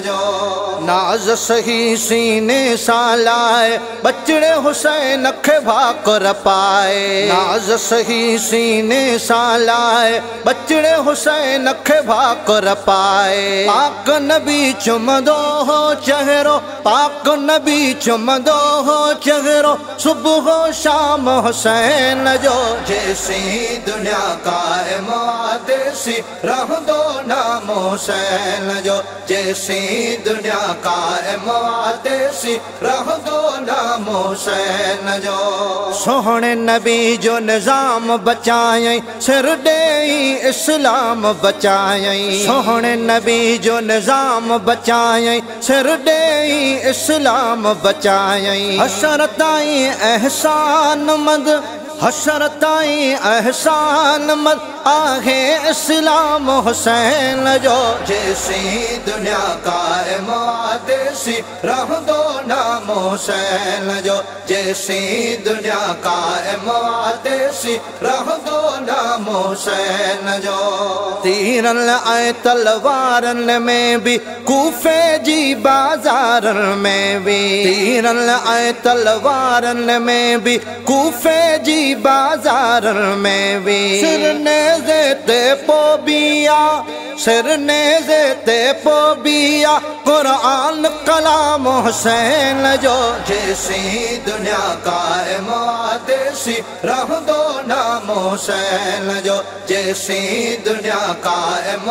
जो नाज सही सीने सालाए बचड़े हुसैन खे भाकर पाए। नाज सही सीने सालाए बचड़े हुसैन खे भाकर पाए। पाक नबी चुमदो हो चेहरो पाक नबी चुमदो हो चेहरो सुबह शाम हुसैन जो। जैसी दुनिया कायम देसी रह दो नाम हुसैन जो। जैसी दुनिया कायम देसी रह दो नाम हुसैन जो। नबी जो निज़ाम बचाई सिर दे इस्लाम बचाई सोहणे नबी जो निज़ाम बचाई सिर दे इस्लाम बचाई हसरताई एहसान मद हसरताई एहसान मत आहे इस्लाम हुसैन जो जैसी दुनिया कायम देसी रह दो नाम हुसैन जो जैसी दुनिया कायम देसी रह दो नाम हुसैन जो। तीरन आए तलवारन में भी, कूफे जी बाजारन में भी। तीरन आए तलवारन में भी, कूफे जी बाज़ार में भी। ते पोबिया सिर ने ते पोबिया कुरान कलाम हुसैन जो जैसी दुनिया कायम देसी रह दो नाम हुसैन जो जैसी दुनिया कायम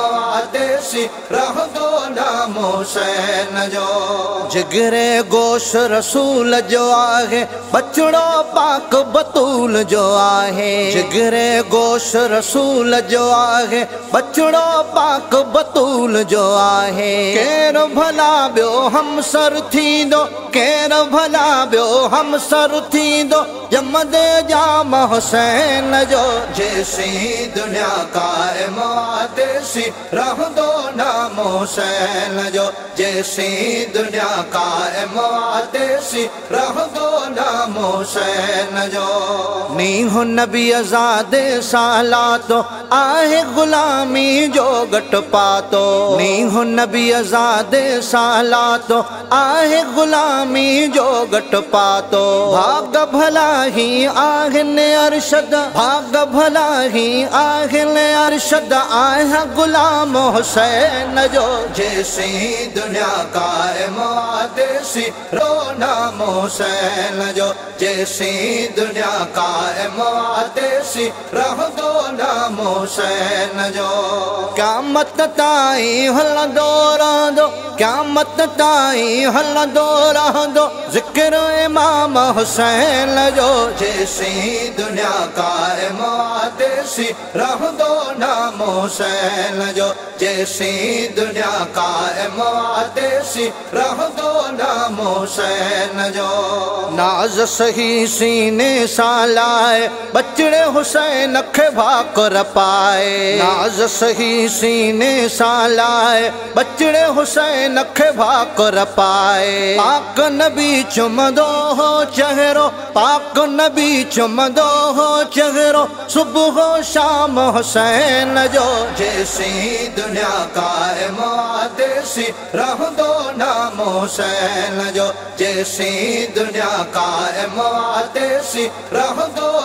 देसी रह दो नाम हुसैन जो। जिगरे गोश रसूल जो आहे बचड़ो पाक बतूल जो आहे। जिगरे गोश रसूल जो आहे बचड़ो पाक बतूल जो आहे। केर भला ॿियो हम सर थींदो। केर भला ॿियो हम सर थींदो। जमदे जाम हुसैन जो, जैसी दुनिया कायम देसी रह दो नाम हुसैन जो, जैसी दुनिया कायम देसी रह दो नाम हुसैन जो। नी हो नबी आज़ाद साला तो आहे गुलामी जो घट पातो। नी हो नबी आज़ाद साला तो आहे गुलामी जो घट पातो। भाग भला ही आहिन अरशद भाग भला ही आहिन अरशद। आह गुलाम हुसैन जो जैसी दुनिया देसी रो नाम हुसैन जो जैसी दुनिया कायम देसी रह दो नाम हुसैन जो। क्या मत हलंदो रहंदो क्या मत हलंदो रहंदो ज़िक्र इमाम हुसैन जो। जैसी दुनिया कायम देसी रह दो नाम हुसैन जो। जैसी दुनिया कायम देसी रह दो नाम हुसैन जो। नाज सही सीने सालाए बचड़े हुसैन खे भाकर पाए। नाज सही सीने सालाए बचड़े हुसैन खे भाकर पाए। पाक नबी चुमदो हो चेहरो, पाक नबी चुमदो हो चेहरो, सुबह शाम हुसैन जो। जैसी दुनिया कायम देसी रह दो नाम हुसैन जो। जैसी दुनिया कायम देसी रह दो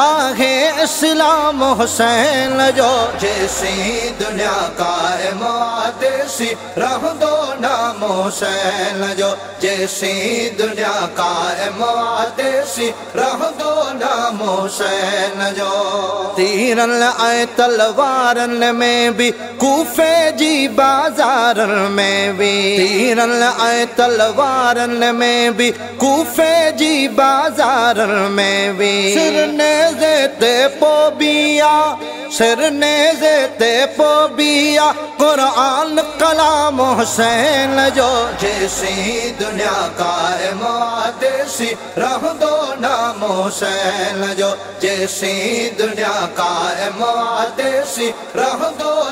आहे इस्लाम हुसैन जो जैसी दुनिया का देसी रह दो नाम हुसैन जो जैसी दुनिया का देसी रह दो नाम हुसैन जो। तीरन आए तलवारन में भी, कूफे जी बाजारन में भी। तीरन आए तलवारन में भी, कूफे जी बाजारन में भी। सिरने ते पोबिया सिरने ते पोबिया, कुरान, कलाम, हुसैन जो जैसी दुनिया का देसी रह दो नाम हुसैन जो जैसी दुनिया का देसी रह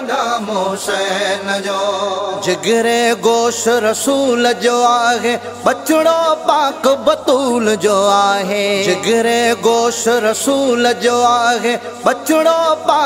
नाम हुसैन जो। जिगरे गोश रसूल जो आहे बचड़ो पाक बतूल जो आहे। जिगरे गोश रसूल जो आहे बचड़ो पाक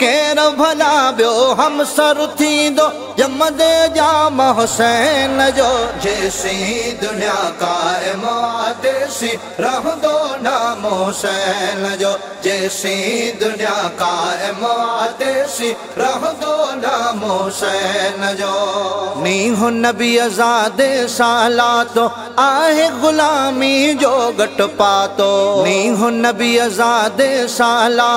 केर भला ॿियो हम सर थींदो? जमदे जाम हुसैन जो जैसी दुनिया का देसी रह दो नाम हुसैन जो जैसी दुनिया का देसी रह दो नाम हुसैन जो। नी हो नबी आजाद साला तो आहे गुलामी जो घट पातो। नी हो नबी आजाद साला